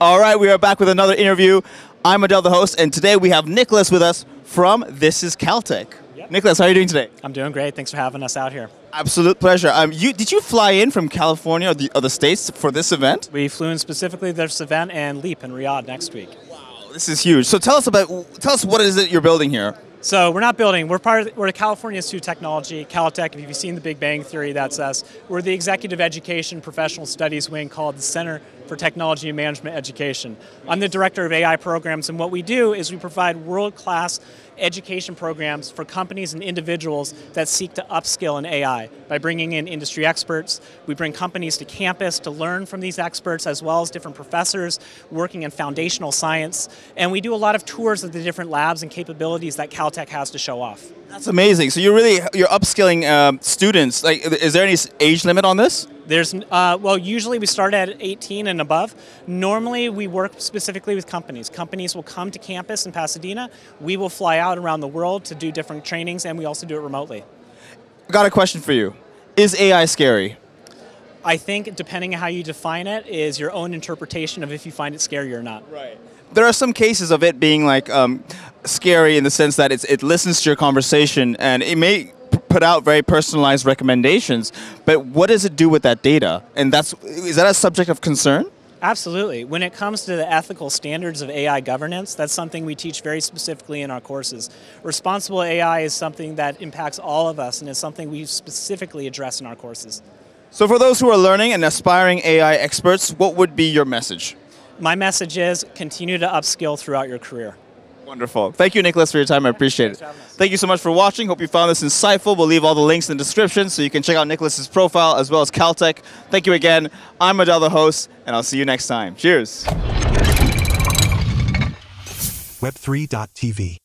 All right, we are back with another interview. I'm Adel, the host, and today we have Nicholas with us from This is Caltech. Yep. Nicholas, how are you doing today? I'm doing great. Thanks for having us out here. Absolute pleasure. Um, you did you fly in from California or the, or the states for this event? We flew in specifically this event and Leap in Riyadh next week. Wow, this is huge. So tell us about tell us what is it you're building here? So we're not building. We're part of. We're California Institute of Technology, Caltech. If you've seen The Big Bang Theory, that's us. We're the executive education professional studies wing called the Center for Technology and Management Education. I'm the director of AI programs, and what we do is we provide world-class education programs for companies and individuals that seek to upskill in AI by bringing in industry experts. We bring companies to campus to learn from these experts as well as different professors working in foundational science. And we do a lot of tours of the different labs and capabilities that Caltech has to show off. That's amazing. So you're really you're upskilling um, students. Like, is there any age limit on this? There's, uh, well, usually we start at 18 and above. Normally we work specifically with companies. Companies will come to campus in Pasadena. We will fly out around the world to do different trainings, and we also do it remotely. Got a question for you. Is AI scary? I think depending on how you define it is your own interpretation of if you find it scary or not. Right. There are some cases of it being like um, scary in the sense that it's, it listens to your conversation and it may put out very personalized recommendations. But what does it do with that data? And that's is that a subject of concern? Absolutely. When it comes to the ethical standards of AI governance, that's something we teach very specifically in our courses. Responsible AI is something that impacts all of us and is something we specifically address in our courses. So for those who are learning and aspiring AI experts, what would be your message? My message is continue to upskill throughout your career. Wonderful. Thank you, Nicholas, for your time. I appreciate it. Thanks for having us. Thank you so much for watching. Hope you found this insightful. We'll leave all the links in the description so you can check out Nicholas's profile as well as Caltech. Thank you again. I'm Adel, the host, and I'll see you next time. Cheers. Web3.tv.